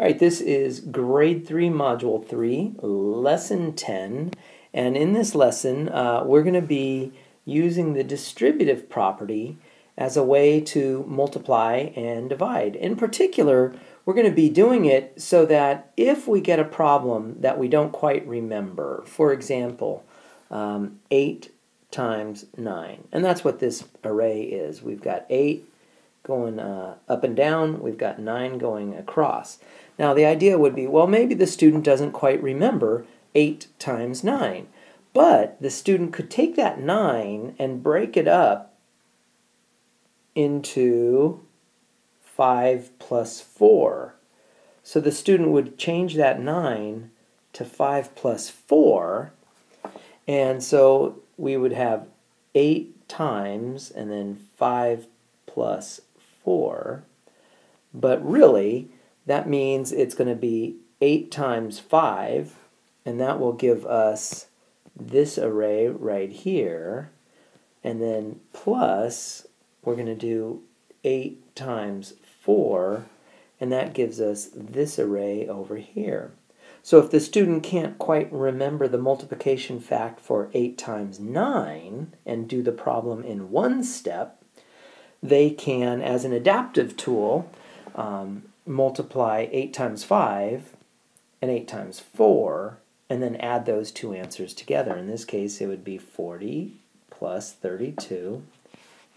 All right, this is grade 3, module 3, lesson 10. And in this lesson, uh, we're going to be using the distributive property as a way to multiply and divide. In particular, we're going to be doing it so that if we get a problem that we don't quite remember, for example, um, 8 times 9, and that's what this array is. We've got 8 going uh, up and down, we've got 9 going across. Now the idea would be, well, maybe the student doesn't quite remember 8 times 9, but the student could take that 9 and break it up into 5 plus 4. So the student would change that 9 to 5 plus 4, and so we would have 8 times and then 5 plus 4. But really, that means it's going to be 8 times 5, and that will give us this array right here. And then plus, we're going to do 8 times 4, and that gives us this array over here. So if the student can't quite remember the multiplication fact for 8 times 9 and do the problem in one step, they can, as an adaptive tool, um, multiply 8 times 5 and 8 times 4 and then add those two answers together. In this case, it would be 40 plus 32,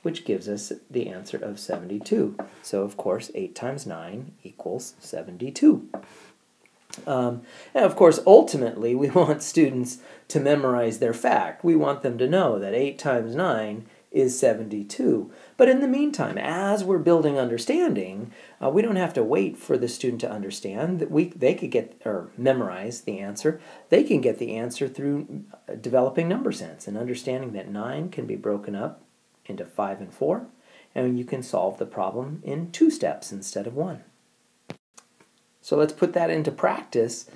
which gives us the answer of 72. So, of course, 8 times 9 equals 72. Um, and of course, ultimately, we want students to memorize their fact. We want them to know that 8 times 9 is 72. But in the meantime, as we're building understanding, uh, we don't have to wait for the student to understand. That we they could get or memorize the answer. They can get the answer through uh, developing number sense and understanding that 9 can be broken up into 5 and 4, and you can solve the problem in two steps instead of one. So let's put that into practice.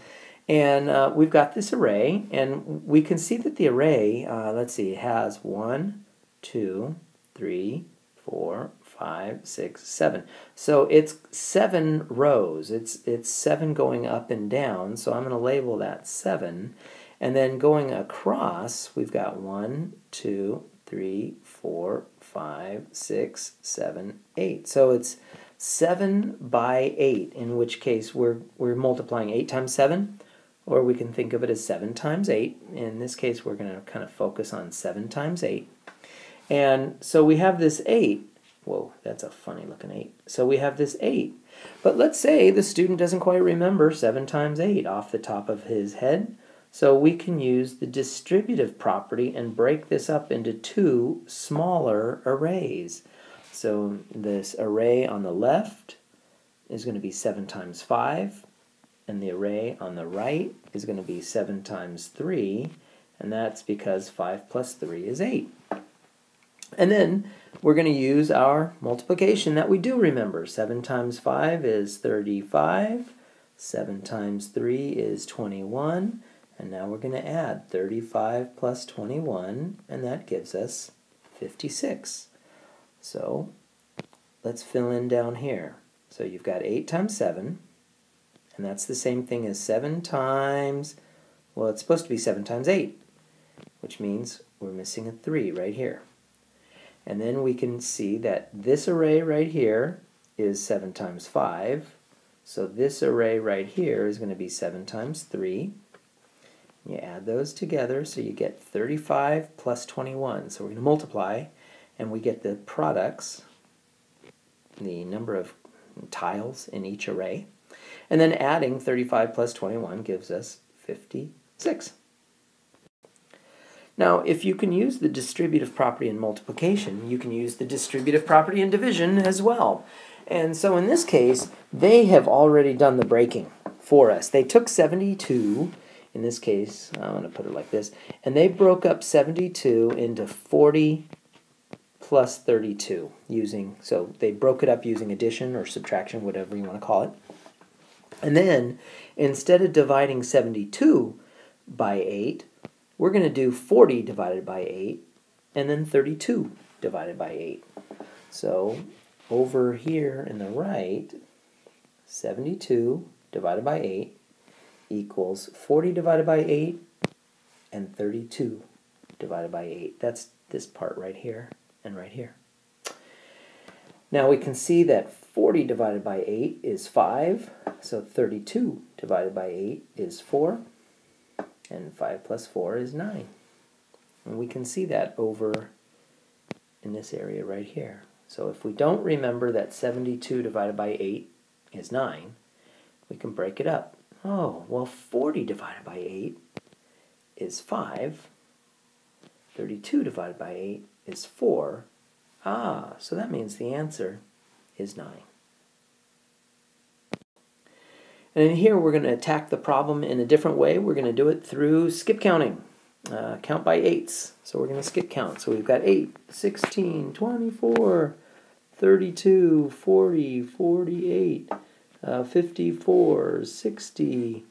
And uh, we've got this array, and we can see that the array, uh, let's see, has one, two, three, four, five, six, seven. So it's seven rows. It's it's seven going up and down. So I'm going to label that seven. And then going across, we've got one, two, three, four, five, six, seven, eight. So it's seven by eight, in which case we're we're multiplying eight times seven, or we can think of it as seven times eight. In this case, we're going to kind of focus on seven times eight. And so we have this 8. Whoa, that's a funny looking 8. So we have this 8. But let's say the student doesn't quite remember 7 times 8 off the top of his head. So we can use the distributive property and break this up into two smaller arrays. So this array on the left is going to be 7 times 5, and the array on the right is going to be 7 times 3, and that's because 5 plus 3 is 8. And then we're going to use our multiplication that we do remember. 7 times 5 is 35. 7 times 3 is 21. And now we're going to add 35 plus 21, and that gives us 56. So let's fill in down here. So you've got 8 times 7, and that's the same thing as 7 times, well, it's supposed to be 7 times 8, which means we're missing a 3 right here. And then we can see that this array right here is 7 times 5. So this array right here is going to be 7 times 3. You add those together so you get 35 plus 21. So we're going to multiply and we get the products, the number of tiles in each array. And then adding 35 plus 21 gives us 56. Now, if you can use the distributive property in multiplication, you can use the distributive property in division as well. And so in this case, they have already done the breaking for us. They took 72, in this case, I'm going to put it like this, and they broke up 72 into 40 plus 32 using, so they broke it up using addition or subtraction, whatever you want to call it. And then, instead of dividing 72 by 8, we're going to do 40 divided by 8 and then 32 divided by 8. So over here in the right, 72 divided by 8 equals 40 divided by 8 and 32 divided by 8. That's this part right here and right here. Now we can see that 40 divided by 8 is 5, so 32 divided by 8 is 4, and 5 plus 4 is 9. And we can see that over in this area right here. So if we don't remember that 72 divided by 8 is 9, we can break it up. Oh, well 40 divided by 8 is 5. 32 divided by 8 is 4. Ah, so that means the answer is 9. And in here we're going to attack the problem in a different way. We're going to do it through skip counting. Uh, count by eights. So we're going to skip count. So we've got 8, 16, 24, 32, 40, 48, uh, 54, 60.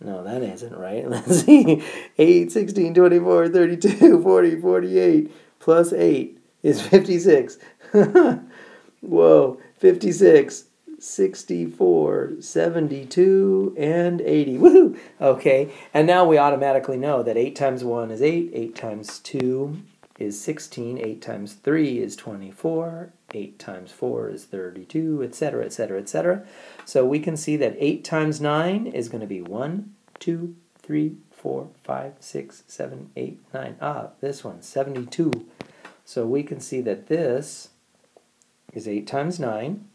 No, that isn't right. Let's see. 8, 16, 24, 32, 40, 48 plus 8 is 56. Whoa, 56. 64, 72, and 80. Woohoo! Okay, and now we automatically know that 8 times 1 is 8, 8 times 2 is 16, 8 times 3 is 24, 8 times 4 is 32, etc., etc., etc. So we can see that 8 times 9 is going to be 1, 2, 3, 4, 5, 6, 7, 8, 9. Ah, this one, 72. So we can see that this is 8 times 9.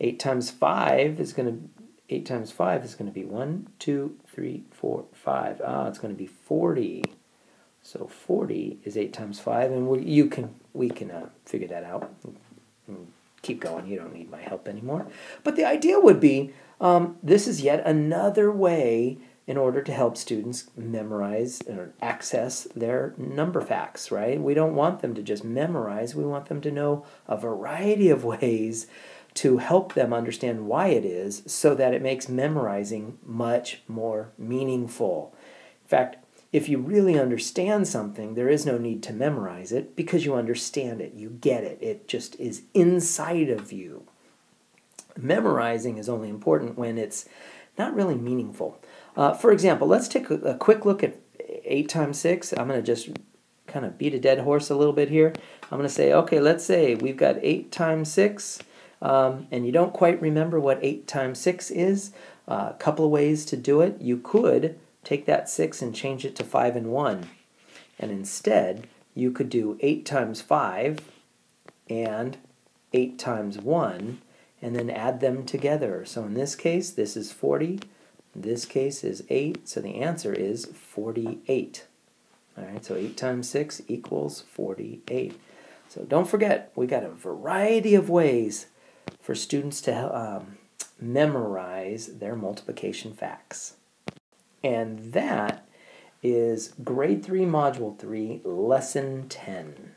8 times 5 is going to 8 times 5 is going to be 1, 2, 3, 4, 5. Ah, it's going to be 40. So 40 is 8 times 5, and we, you can we can uh, figure that out. Keep going. You don't need my help anymore. But the idea would be um, this is yet another way in order to help students memorize or access their number facts, right? We don't want them to just memorize. We want them to know a variety of ways to help them understand why it is so that it makes memorizing much more meaningful. In fact, if you really understand something, there is no need to memorize it because you understand it, you get it, it just is inside of you. Memorizing is only important when it's not really meaningful. Uh, for example, let's take a, a quick look at 8 times 6. I'm going to just kind of beat a dead horse a little bit here. I'm going to say, okay, let's say we've got 8 times 6 um, and you don't quite remember what 8 times 6 is, uh, a couple of ways to do it. You could take that 6 and change it to 5 and 1. And instead, you could do 8 times 5 and 8 times 1 and then add them together. So in this case, this is 40. This case is 8, so the answer is 48. All right, so 8 times 6 equals 48. So don't forget, we got a variety of ways for students to um, memorize their multiplication facts. And that is grade 3, module 3, lesson 10.